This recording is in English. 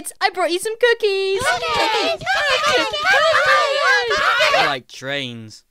kids, I brought you some cookies. I like trains.